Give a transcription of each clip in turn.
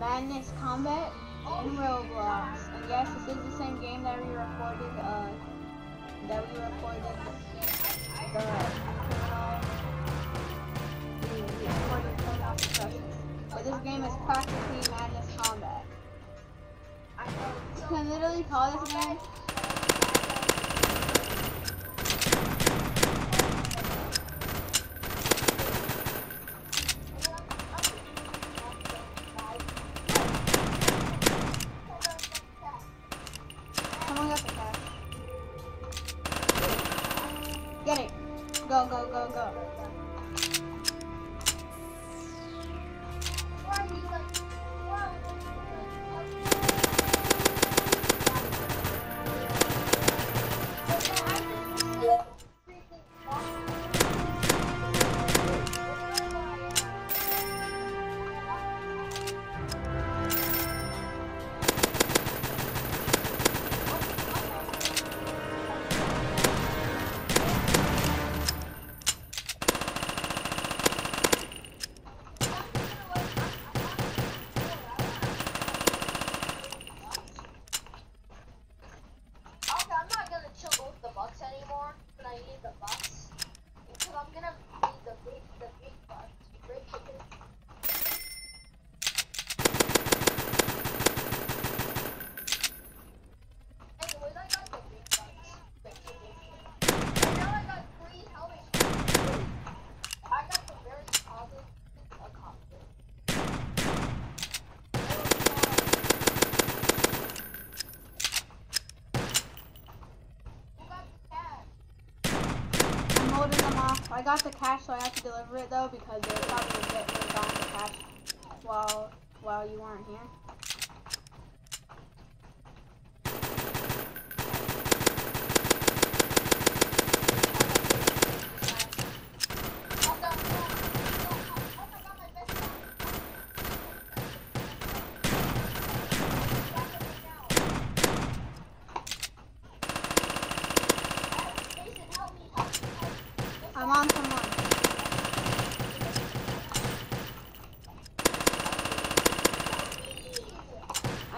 Madness Combat in Roblox. And yes, this is the same game that we recorded, uh, that we recorded the we, we recorded criminal suppression. But this game is practically Madness Combat. You can literally call this game Get it. Go, go, go, go. I'm them off. I got the cash, so I have to deliver it though because they probably get of the cash while while you weren't here.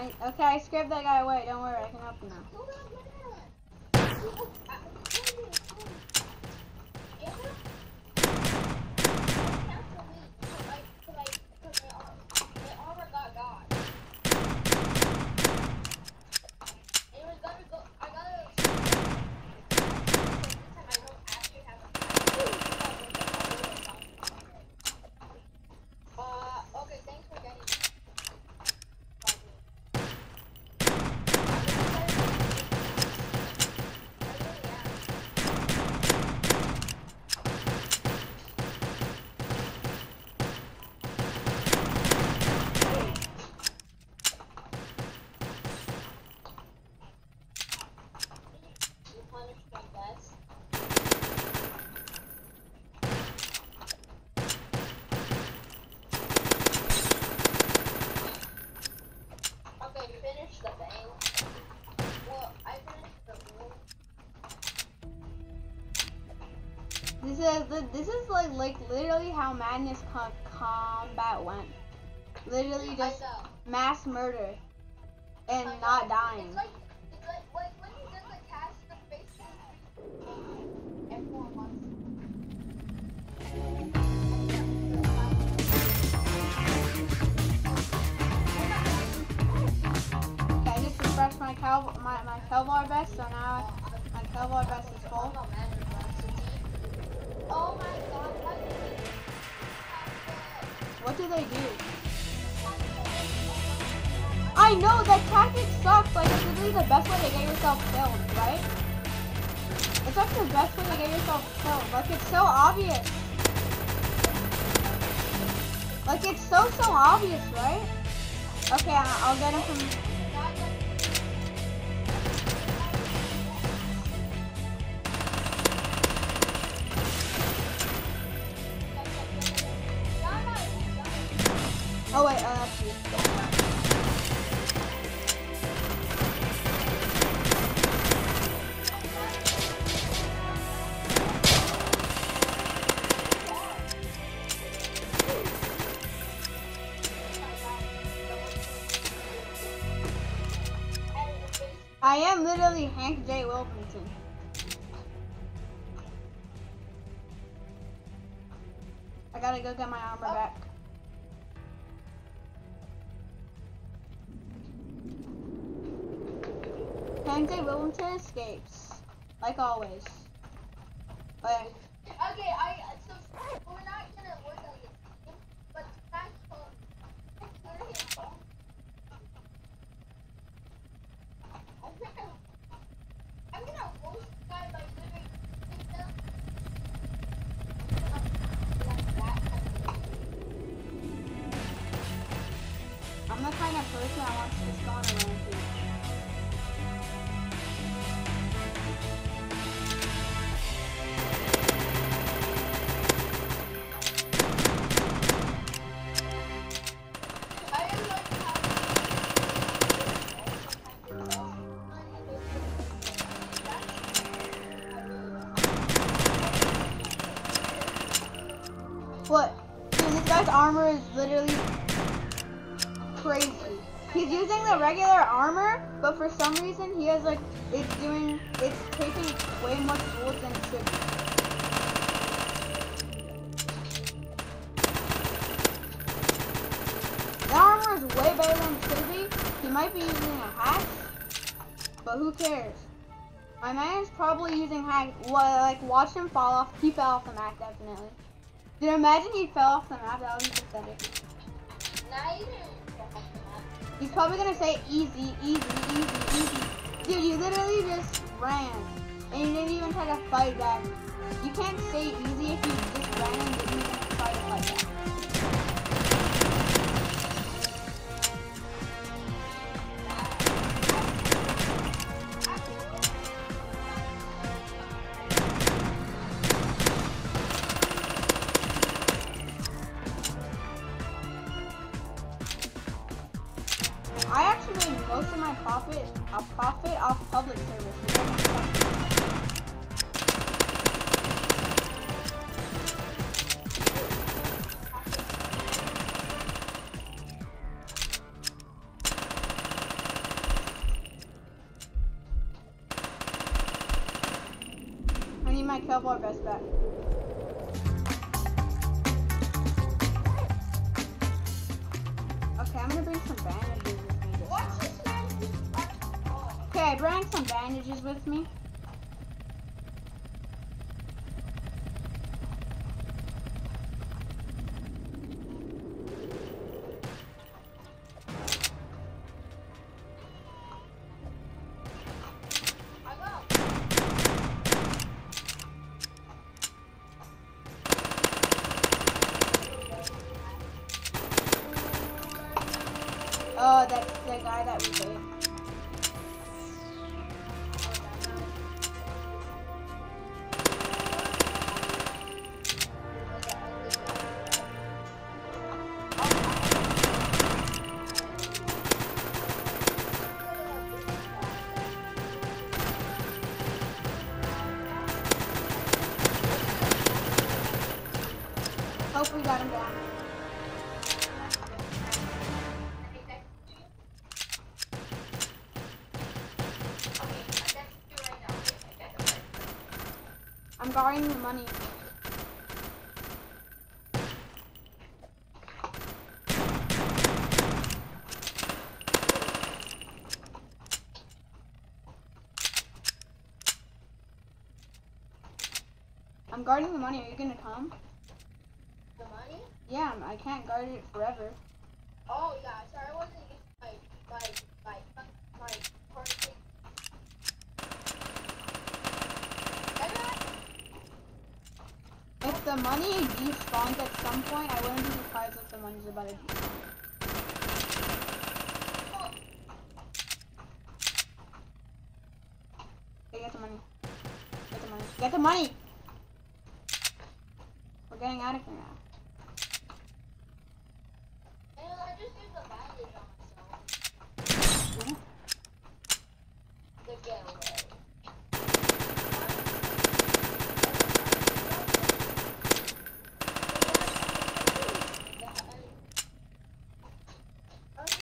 I, okay, I scared that guy away. Don't worry, I can help you now. Uh, okay, thanks for getting You punished my best. Okay, finish the bang. Well, I finished the room. This is this is like literally how Madness com- Combat went. Literally just mass murder and not dying. It's like, it's like, like when you did the cast the face everyone wants Okay, I just refreshed my cal my my Kelvar vest, so now my Kelvar vest is full. Oh my god, did What do they do? I know that tactic sucks. Like it's literally the best way to get yourself killed, right? It's like the best way to get yourself killed. Like it's so obvious. Like it's so so obvious, right? Okay, I'll get him from. Oh wait, oh that's you. I am literally Hank J. Wimbleton. I gotta go get my armor oh. back. J. Wimbleton escapes, like always. Okay. Okay, I He's using the regular armor, but for some reason he has like it's doing it's taking way more bullets than it should. be. The armor is way better than it should be. He might be using a hack, but who cares? My man is probably using hack. What like watch him fall off. He fell off the map definitely. Dude, imagine he fell off the map. That would be pathetic. Now He's probably gonna say easy, easy, easy, easy. Dude, you literally just ran. And you didn't even try to fight back. You can't say most of my profit a profit off public service. I need my cowboy vest back. Brought some bandages with me. Oh, that's the guy that we saved. I'm guarding the money. I'm guarding the money. Are you gonna come? The money? Yeah, I'm- can't guard it forever. Oh yeah, sorry, I wasn't using my my my my person. If the money despawns at some point, I wouldn't be surprised if the money's about to despawn. Get the money. Get the money. Get the money! We're getting out of here now.